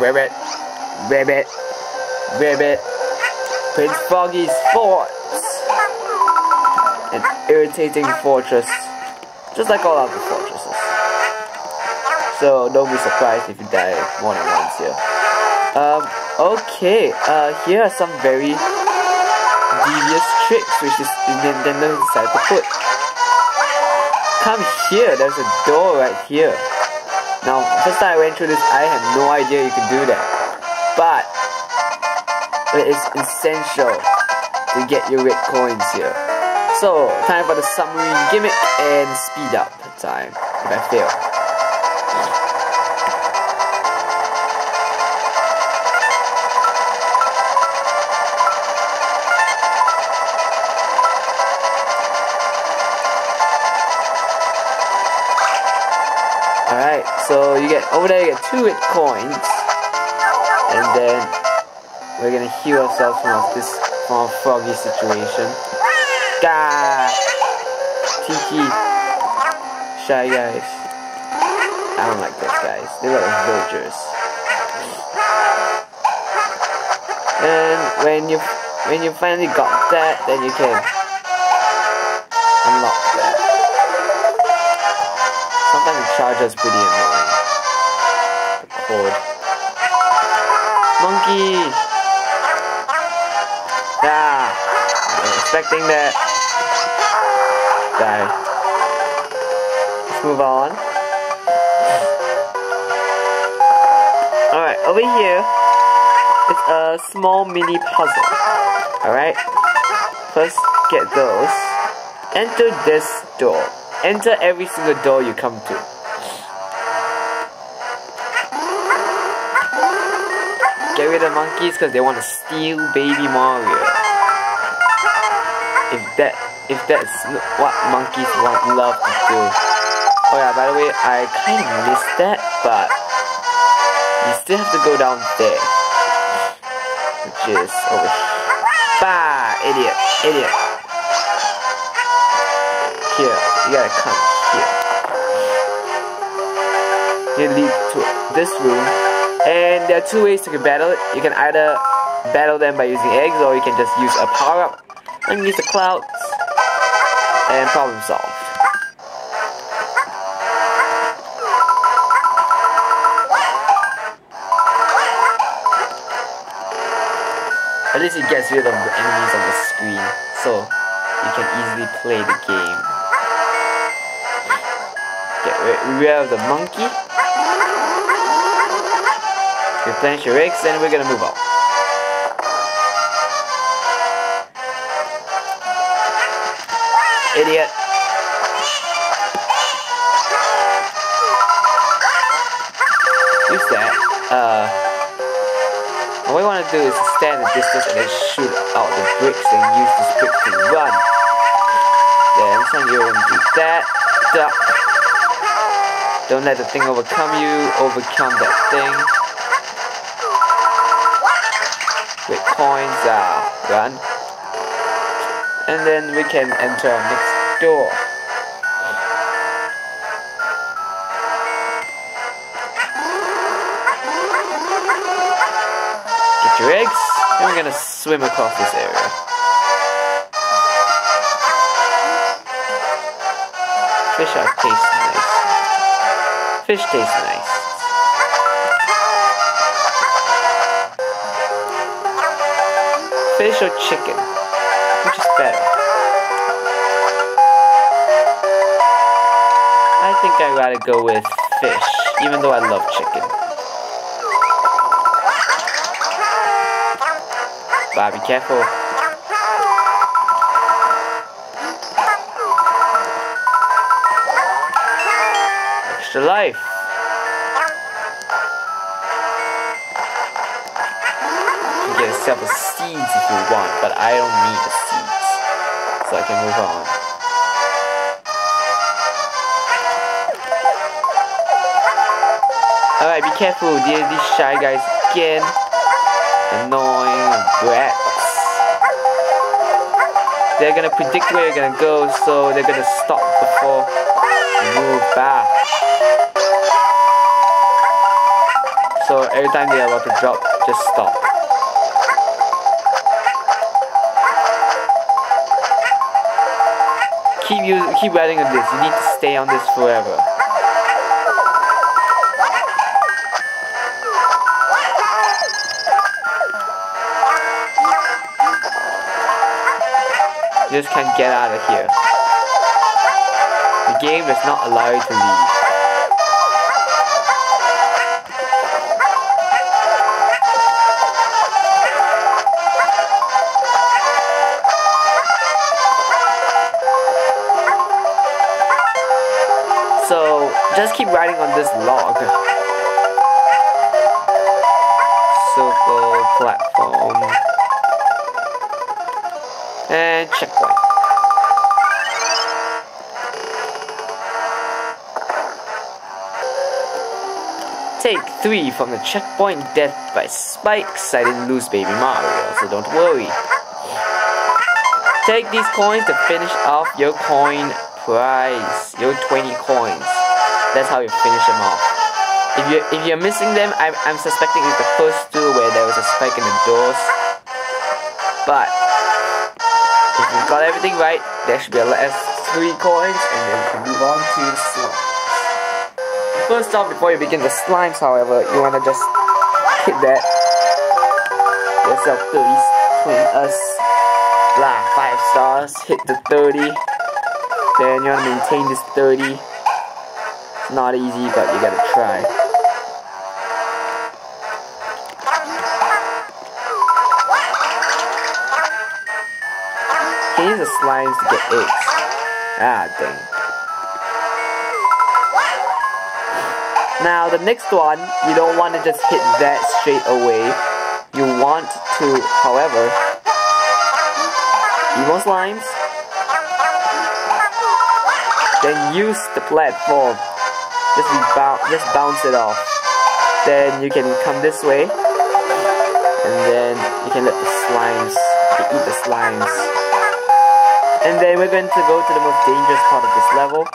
Ribbit, Ribbit, Ribbit, Prince Froggy's forts. An irritating fortress, just like all other fortresses. So don't be surprised if you die more than once here. Um, okay, uh, here are some very devious tricks which is Nintendo decided to put. Come here, there's a door right here. Now, first time I went through this, I had no idea you could do that. But, it is essential to get your red coins here. So, time for the submarine gimmick and speed up time if I fail. So you get over there you get two hit coins. And then we're gonna heal ourselves from this from froggy situation. Gah! Tiki Shy guys. I don't like those guys. They look like. And when you when you finally got that then you can Charger is pretty annoying. The cord. Monkey! Yeah! I'm expecting that. Die. Let's move on. Alright, over here, it's a small mini puzzle. Alright? First, get those. Enter this door. Enter every single door you come to. Get rid of monkeys because they want to steal baby Mario. If that, if that's what monkeys want, love to do. Oh yeah, by the way, I kind of missed that, but you still have to go down there, which is over here. Bah, idiot, idiot. Here, you gotta come here. You lead to this room, and there are two ways to battle it. You can either battle them by using eggs, or you can just use a power up and use the clouds, and problem solved. At least it gets rid of the enemies on the screen, so you can easily play the game. Get have the monkey. Replenish your eggs, and we're gonna move on. Idiot. Who's that? Uh, what we want to do is stand a distance and then shoot out the bricks and use the brick to run. Then son, you're gonna do that. Duck. Don't let the thing overcome you. Overcome that thing. With coins, uh, run. And then we can enter our next door. Get your eggs, and we're gonna swim across this area. Fish are nice. Fish tastes nice. Fish or chicken? Which is better? I think I'd rather go with fish, even though I love chicken. Be careful. the life. You get several seeds if you want, but I don't need the seeds. So I can move on. Alright, be careful, these, these shy guys again. Annoying brats. They're gonna predict where you're gonna go, so they're gonna stop before move back. So every time they're about to drop, just stop. Keep you keep riding on this. You need to stay on this forever. You just can't get out of here. Game does not allow you to leave. So, just keep riding on this log. Circle, platform. And checkpoint. 3 from the checkpoint death by spikes. I didn't lose Baby Mario, so don't worry. Take these coins to finish off your coin prize. Your 20 coins. That's how you finish them off. If you if you're missing them, I'm, I'm suspecting it's the first two where there was a spike in the doors. But if you got everything right, there should be a last three coins, and then we can move on to the slimes. First off, before you begin the slimes, however, you wanna just hit that yourself 30, 20, us, blah, 5 stars, hit the 30, then you wanna maintain this 30. It's not easy, but you gotta try. Can use the slimes to get eggs. Ah, dang. Now, the next one, you don't want to just hit that straight away. You want to, however, eat more slimes. Then use the platform. Just, just bounce it off. Then you can come this way. And then you can let the slimes, eat the slimes. And then we're going to go to the most dangerous part of this level.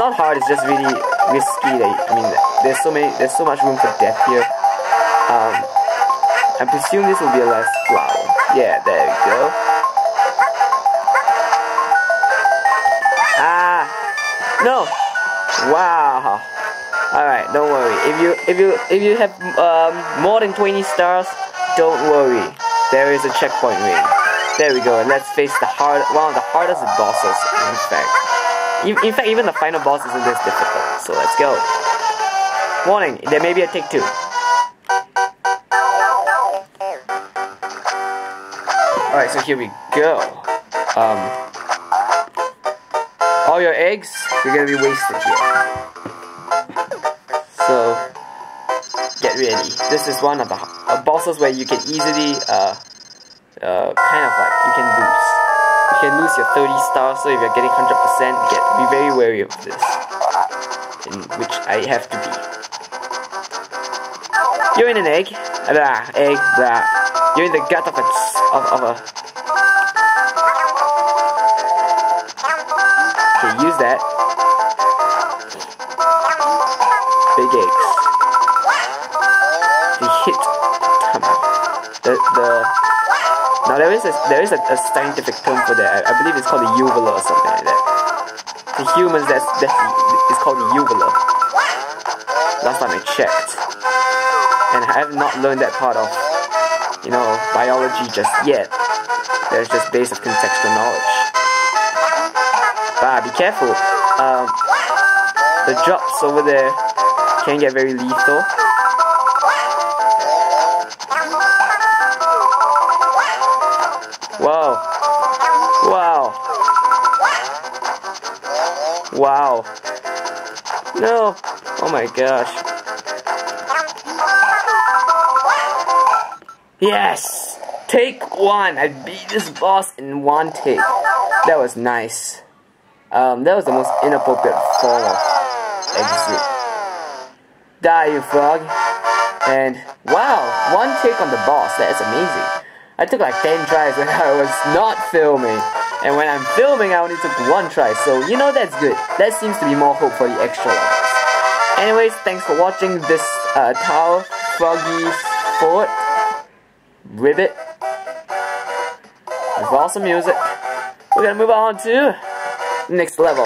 It's not hard, it's just really risky. I mean, there's so many, there's so much room for death here. Um, I presume this will be a last flower. Yeah, there we go. Ah, no. Wow. All right, don't worry. If you if you if you have um, more than 20 stars, don't worry. There is a checkpoint ring. There we go. And let's face the hard, one of the hardest bosses. In fact, in fact, even the final boss isn't this difficult. So let's go. Warning: there may be a take two. All right, so here we go. Um, all your eggs, you're gonna be wasted here. So get ready. This is one of the uh, bosses where you can easily uh, uh, kind of like you can lose. You can lose your 30 stars, so if you're getting 100%, get be very wary of this. In which I have to be. You're in an egg. Blah, egg, blah. You're in the gut of a... of, of a... Okay, use that. Big eggs. There is a there is a, a scientific term for that. I, I, believe it's called the uvula or something like that. For humans, that's that's it's called the uvula. Last time I checked, and I have not learned that part of you know biology just yet. There's just base of contextual knowledge. But be careful. Um, the drops over there can get very lethal. Wow. No. Oh my gosh. Yes! Take one! I beat this boss in one take. That was nice. Um, that was the most inappropriate of exit. Die, you frog. And, wow, one take on the boss. That is amazing. I took like 10 tries when I was not filming. And when I'm filming, I only took one try, so you know that's good. That seems to be more hope for the extra levels. Anyways, thanks for watching this uh, Tau Froggy Fort Ribbit with awesome music. We're gonna move on to next level.